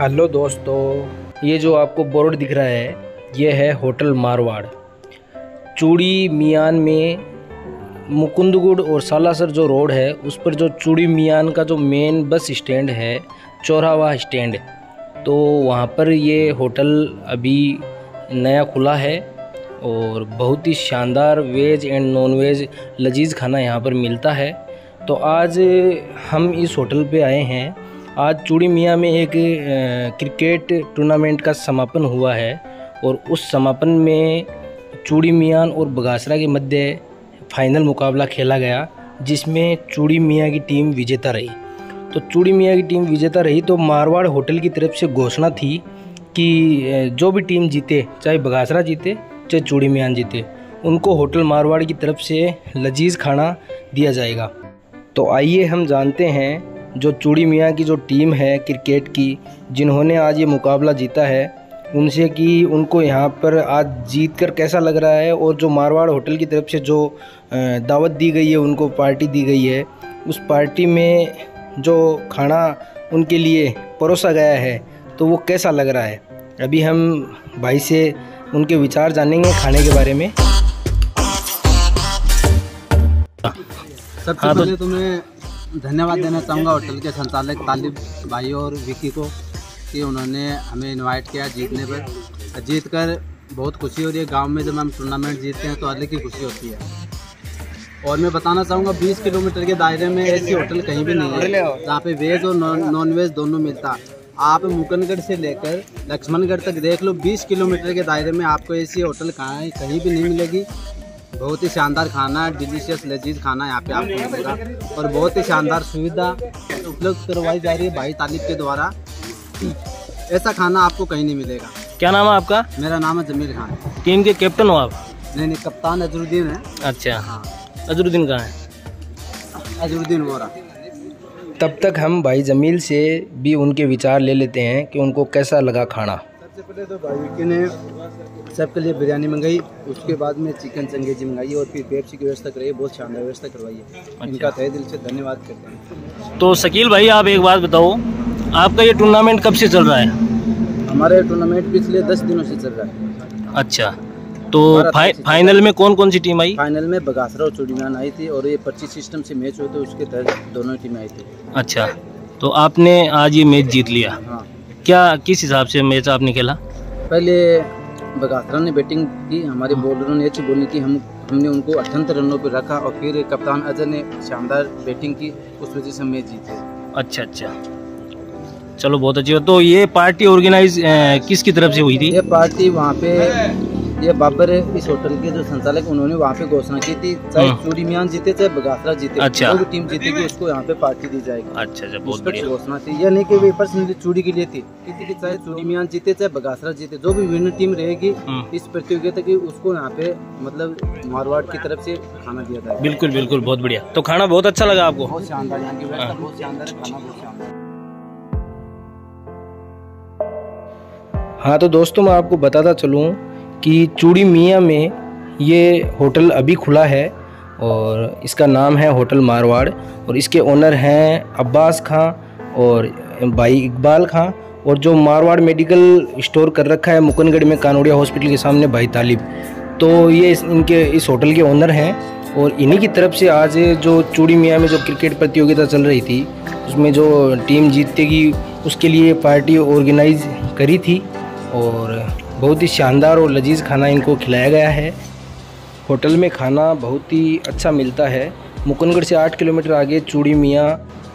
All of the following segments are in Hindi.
हेलो दोस्तों, ये जो आपको बोर्ड दिख रहा है, ये है होटल मारवाड़। चूड़ी मियान में मुकुंदगुड़ और सालासर जो रोड है, उस पर जो चूड़ी मियान का जो मेन बस स्टैंड है, चौरावा स्टैंड तो वहाँ पर ये होटल अभी नया खुला है और बहुत ही शानदार वेज एंड नॉन वेज लजीज खाना यहाँ पर मिलता है। तो आज हम इस होटल पे आए हैं आज चूड़ी मियाँ में एक क्रिकेट टूर्नामेंट का समापन हुआ है और उस समापन में चूड़ी मियाँ और बगासरा के मध्य फाइनल मुकाबला खेला गया, जिसमें चूड़ी मियाँ की टीम विजेता रही। तो चूड़ी मियाँ की टीम विजेता रही तो मारवाड़ होटल की तरफ़ से घोषणा थी कि जो भी टीम जीते, चाहे बगासरा जीते, चाहे चूड़ी मियाँ जीते, उनको होटल मारवाड़ की तरफ़ से लजीज खाना दिया जाएगा। तो आइए हम जानते हैं जो चूड़ी मियाँ की जो टीम है क्रिकेट की जिन्होंने आज ये मुकाबला जीता है उनसे कि उनको यहाँ पर आज जीत कर कैसा लग रहा है और जो मारवाड़ होटल की तरफ़ से जो दावत दी गई है उनको पार्टी दी गई है उस पार्टी में जो खाना उनके लिए परोसा गया है तो वो कैसा लग रहा है? अभी हम भाई से उनके विचार जानेंगे खाने के बारे में। सबसे हाँ, तो पहले तो तुम्हें धन्यवाद देना चाहूँगा होटल के संचालक तालिब भाई और विकी को कि उन्होंने हमें इनवाइट किया जीतने पर। जीत कर बहुत खुशी हो रही है। गाँव में जब हम टूर्नामेंट जीतते हैं तो अलग ही खुशी होती है। और मैं बताना चाहूँगा 20 किलोमीटर के दायरे में ऐसी होटल कहीं भी नहीं है, जहाँ पे वेज और नॉन वेज दोनों मिलता। आप मुकनगढ़ से लेकर लक्ष्मणगढ़ तक देख लो 20 किलोमीटर के दायरे में आपको ऐसी होटल कहाँ कहीं भी नहीं मिलेगी। बहुत ही शानदार खाना डिलीशियस लजीज खाना यहाँ पे आपको मिलेगा। और बहुत ही शानदार सुविधा उपलब्ध करवाई जा रही है भाई तालिब के द्वारा। ऐसा खाना आपको कहीं नहीं मिलेगा। क्या नाम है आपका? मेरा नाम है जमीर खान। टीम के कैप्टन हो आप? नहीं नहीं कप्तान अजरुद्दीन है। अच्छा। हाँ। अजरुद्दीन कहाँ है? अजरुद्दीन वोरा। तब तक हम भाई जमील से भी उनके विचार ले लेते हैं कि उनको कैसा लगा खाना। सबसे पहले तो भाई ने सबके लिए बिरयानी मंगाई उसके बाद में चिकन चंगेजी मंगाई और फिर पेप्सी की व्यवस्था कराई बहुत शानदार व्यवस्था करवाई है। अच्छा। इनका तय दिल से धन्यवाद करते हैं। तो शकील भाई आप एक बात बताओ आपका ये टूर्नामेंट कब से चल रहा है? हमारे टूर्नामेंट पिछले दस दिनों से चल रहा है। अच्छा तो फाइ, फाइनल में कौन कौन सी टीम आई? फाइनल में बगासरा और चूड़ीमान आई थी और ये पर्ची सिस्टम से मैच हुए थे उसके तहत दोनों टीमें आई थी। अच्छा तो आपने आज ये मैच जीत लिया। हाँ। क्या किस हिसाब से मैच आपने खेला? पहले बगासरा ने बैटिंग की हमारे बॉलरों ने अच्छी बॉलिंग की हम हमने उनको अठहत्तर रनों पर रखा और फिर कप्तान अजय ने शानदार बैटिंग की उस वजह से मैच जीते। अच्छा अच्छा। चलो बहुत अच्छी बात। तो ये पार्टी ऑर्गेनाइज किसकी तरफ़ से हुई थी? ये पार्टी वहाँ पे ये बाबर इस होटल के जो संचालक उन्होंने वहाँ पे घोषणा की थी चाहे हाँ। चूड़ी मियान जीते चाहे बगासरा जीते अच्छा। जो भी टीम जीतेगी उसको यहाँ पे पार्टी दी जाएगी। अच्छा अच्छा बहुत बढ़िया। घोषणा थी या नहीं कि वे पर्सनली चूड़ी के लिए थी। किसी चाहे चूड़ी मियान जीते चाहे बगासरा जीते जो भी विनर टीम रहेगी हाँ। इस प्रतियोगिता की उसको यहाँ पे मतलब मारवाड़ की तरफ़ से खाना दिया जाएगा। बिल्कुल बिल्कुल बहुत बढ़िया। तो खाना बहुत अच्छा लगा आपको? बहुत शानदार यहाँ की व्यवस्था हाँ। बहुत शानदार खाना बहुत शानदार हाँ तो दोस्तों मैं आपको बताता चलूँ कि चूड़ी मियाँ में ये होटल अभी खुला है और इसका नाम है होटल मारवाड़ और इसके ओनर हैं अब्बास खां और भाई इकबाल खां और जो मारवाड़ मेडिकल स्टोर कर रखा है मुकनगढ़ में कानोड़िया हॉस्पिटल के सामने भाई तालिब। तो ये इनके इस होटल के ओनर हैं और इन्हीं की तरफ़ से आज जो चूड़ी मियाँ में जो क्रिकेट प्रतियोगिता चल रही थी, उसमें जो टीम जीतेगी, उसके लिए पार्टी ऑर्गेनाइज करी थी और बहुत ही शानदार और लजीज खाना इनको खिलाया गया है। होटल में खाना बहुत ही अच्छा मिलता है। मुकुंदगढ़ से आठ किलोमीटर आगे चूड़ी मियाँ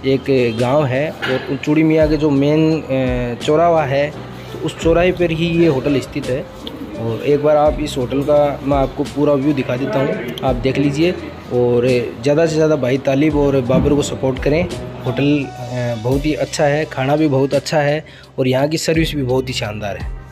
एक गाँव है और चूड़ी मियाँ के जो मेन चौराहा है तो उस चौराहे पर ही ये होटल स्थित है। और एक बार आप इस होटल का मैं आपको पूरा व्यू दिखा देता हूँ। आप देख लीजिए और ज़्यादा से ज़्यादा भाई तालिब और बाबर को सपोर्ट करें। होटल बहुत ही अच्छा है, खाना भी बहुत अच्छा है और यहाँ की सर्विस भी बहुत ही शानदार है।